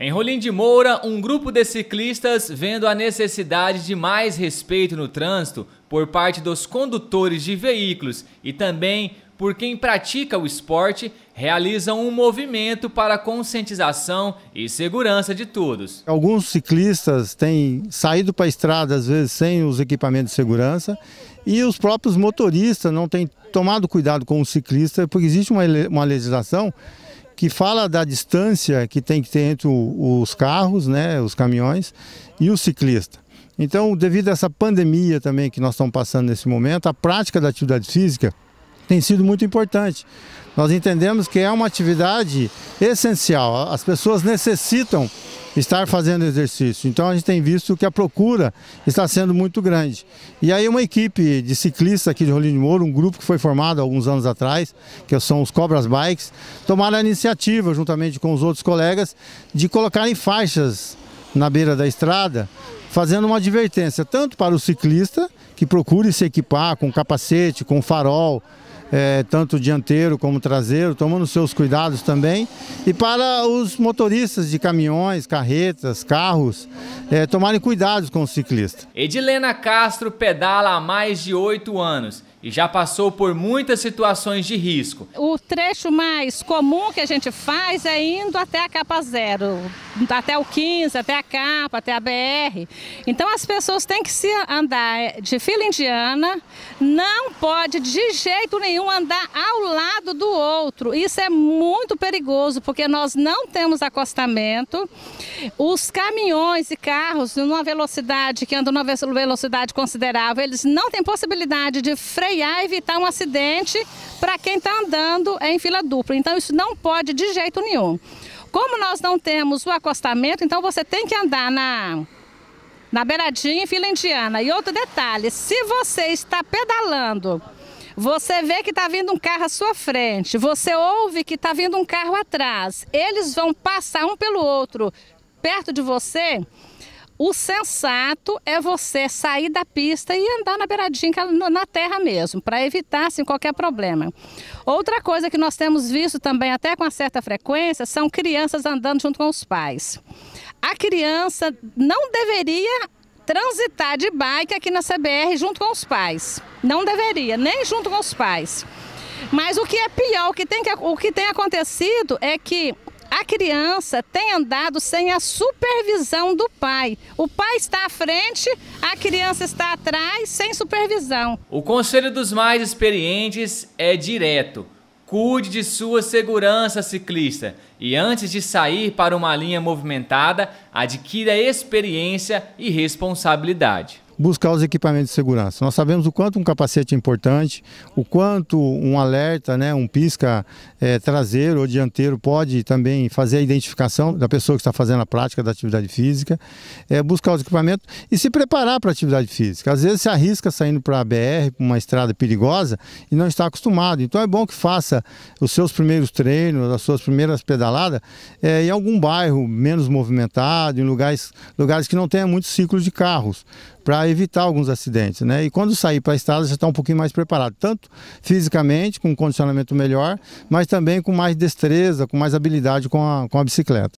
Em Rolim de Moura, um grupo de ciclistas, vendo a necessidade de mais respeito no trânsito por parte dos condutores de veículos e também por quem pratica o esporte, realizam um movimento para conscientização e segurança de todos. Alguns ciclistas têm saído para a estrada, às vezes, sem os equipamentos de segurança e os próprios motoristas não têm tomado cuidado com o ciclista, porque existe uma, uma legislação que fala da distância que tem que ter entre os carros, né, os caminhões, e o ciclista. Então, devido a essa pandemia também que nós estamos passando nesse momento, a prática da atividade física tem sido muito importante. Nós entendemos que é uma atividade essencial. As pessoas necessitam estar fazendo exercício. Então a gente tem visto que a procura está sendo muito grande. E aí uma equipe de ciclistas aqui de Rolim de Moura, um grupo que foi formado alguns anos atrás, que são os Cobras Bikes, tomaram a iniciativa, juntamente com os outros colegas, de colocarem faixas na beira da estrada, fazendo uma advertência tanto para o ciclista, que procure se equipar com capacete, com farol, é, tanto dianteiro como traseiro, tomando seus cuidados também. E para os motoristas de caminhões, carretas, carros, é, tomarem cuidados com o ciclista. Edilena Castro pedala há mais de oito anos e já passou por muitas situações de risco. O trecho mais comum que a gente faz é indo até a capa zero, até o 15, até a capa, até a BR. Então as pessoas têm que se andar de fila indiana, não pode de jeito nenhum andar ao lado do outro. Isso é muito perigoso porque nós não temos acostamento. Os caminhões e carros numa velocidade que andam numa velocidade considerável, eles não têm possibilidade de frear frear, evitar um acidente para quem está andando em fila dupla. Então isso não pode de jeito nenhum. Como nós não temos o acostamento, então você tem que andar na, na beiradinha em fila indiana. E outro detalhe, se você está pedalando, você vê que está vindo um carro à sua frente, você ouve que está vindo um carro atrás, eles vão passar um pelo outro perto de você, o sensato é você sair da pista e andar na beiradinha, na terra mesmo, para evitar assim, qualquer problema. Outra coisa que nós temos visto também, até com certa frequência, são crianças andando junto com os pais. A criança não deveria transitar de bike aqui na CBR junto com os pais. Não deveria, nem junto com os pais. Mas o que é pior, o que tem, o que tem acontecido é que a criança tem andado sem a supervisão do pai. O pai está à frente, a criança está atrás, sem supervisão. O conselho dos mais experientes é direto. Cuide de sua segurança ciclista e antes de sair para uma linha movimentada, adquira experiência e responsabilidade buscar os equipamentos de segurança. Nós sabemos o quanto um capacete é importante, o quanto um alerta, né, um pisca é, traseiro ou dianteiro pode também fazer a identificação da pessoa que está fazendo a prática da atividade física, é, buscar os equipamentos e se preparar para a atividade física. Às vezes se arrisca saindo para a BR, uma estrada perigosa e não está acostumado. Então é bom que faça os seus primeiros treinos, as suas primeiras pedaladas é, em algum bairro menos movimentado, em lugares, lugares que não tenha muitos ciclos de carros para evitar alguns acidentes, né? E quando sair para a estrada já está um pouquinho mais preparado, tanto fisicamente, com um condicionamento melhor, mas também com mais destreza, com mais habilidade com a, com a bicicleta.